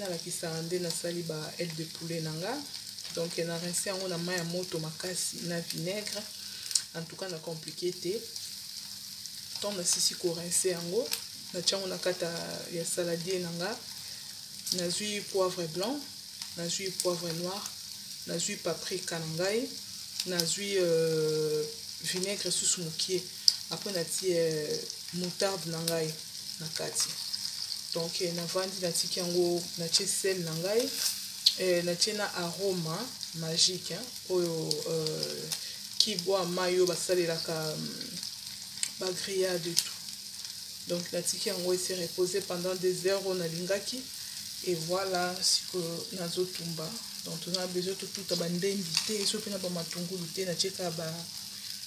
nalakisaka nde nasali ba aile de poulet na nga donc na rince yango na mai ya moto makasi na vinaigre en tout cas na compliqué te Tango na sisi ko rincer yango na tia yango na kata ya saladier na nga nazwi poivre blanc nazwi poivre noir nazwi paprika na ngai nazwi euh, vinaigre susu mokie apres natie euh, moutarde na ngai na kati donc eh, navandi natiki yango natie sel na ngai eh, natie na aroma magique hein, oyo euh, ki bwa mayi oyo basalelaka ba grillade et tout donc natiki yango ese repose pendant des heures oyo nalingaki et voilà sikoyo nazotumba donc toza na besoin totuta bandembi te so mpe na bamatungulu te natyeka ba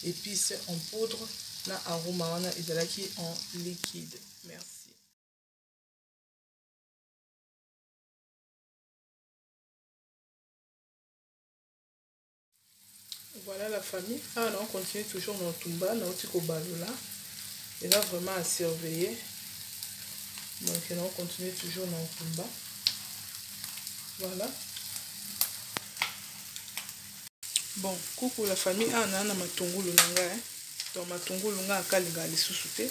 épice en poudre na aroma wana ezalaki en liquide merci voilà la famille awa nao continue toujours na otumba nauti kobalola eza vraiment à surveiller donc nao continue toujours na otumba voilà bon kuku la famille awa naa na matungulu na ngai donc matungulu ngai akalingaka lisusu te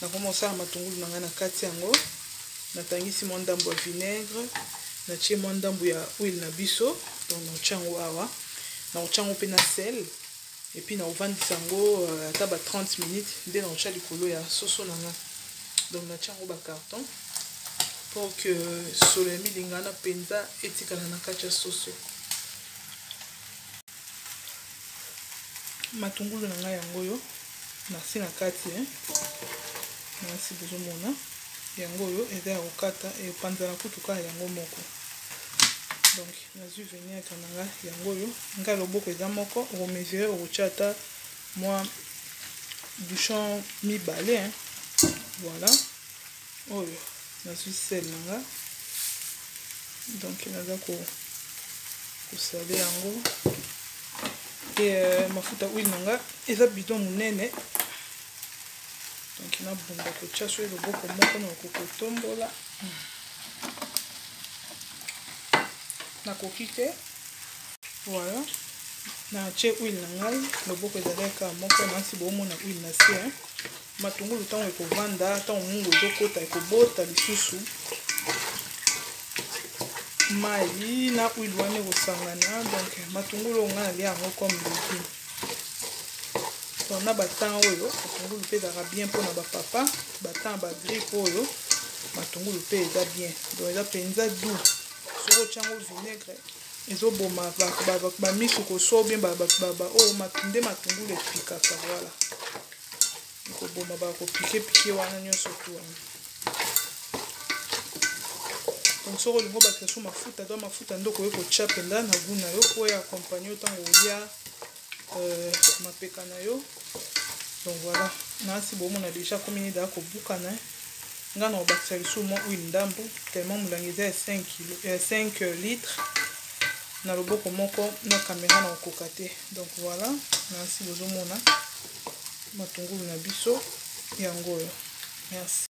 nakoma kosala matungulu na ngai na kati yango natangisi mwa ndambo ya vinaigre natie mwa ndambo ya huile na biso donc naotia yango awa naotia yango mpe na sel epuis naovandisa yango euh, ata ba 30 minutes nde naotia likolo ya soso na ngai donc natia yango bacarton pour que solo ya milingana mpenza etikala na kati ya soso matungulu na ngai yango oyo nasi na kati eh. nasi bozomona yango oyo eza ya kokata epanzana kutu kaka yango moko donc nazwi veniatre na ngai yango oyo ngai loboko eza moko okomesure okotya ata mwa bouchon mibale eh. voilà oyo nazwi sel na nga donc naza kosale yango e euh, mafuta huile na nga eza bido monene donc nabunda kotya soki loboko moko na kokotombola nakoki te voilà natye huile na ngai loboko ezalaki kaka moko nasi bomona huile na se Matungulu ntango ekovanda, ntango mungu ezokota ekobota lisusu mayi na huile wana ekosangana. Donc matungulu oyo ngai nalia yango comme legume. Donc na batemps oyo matungulu mpe ezalaka bien mpo na bapapa, batemps ya bagripe oyo matungulu mpe eza bien. Donc eza mpenza doux soki otyango vinaigre. Ezo boma batu ba ba misu ko swa ou bien ba batu ba ba oyo matu nde matungulu epikaka voila eko boma ba ko piquer piquer wana nionso tout wana donc soki olingi obakisa so mafuta to mafuta nde okoki kotia mpenza na gout na yo mpo ya accompagne yo ntango olia euh, mapeka na yo donc voilà nasi bomona deja komi nini ezala kobukana eh. nga na kobakisa lisusu mwa huile ndambo tellement molangi eza ya 5 kilo ya 5 litre na loboko moko na kamera na kokoka te donc voilà nasi bozomona matungulu na biso yango oyo merci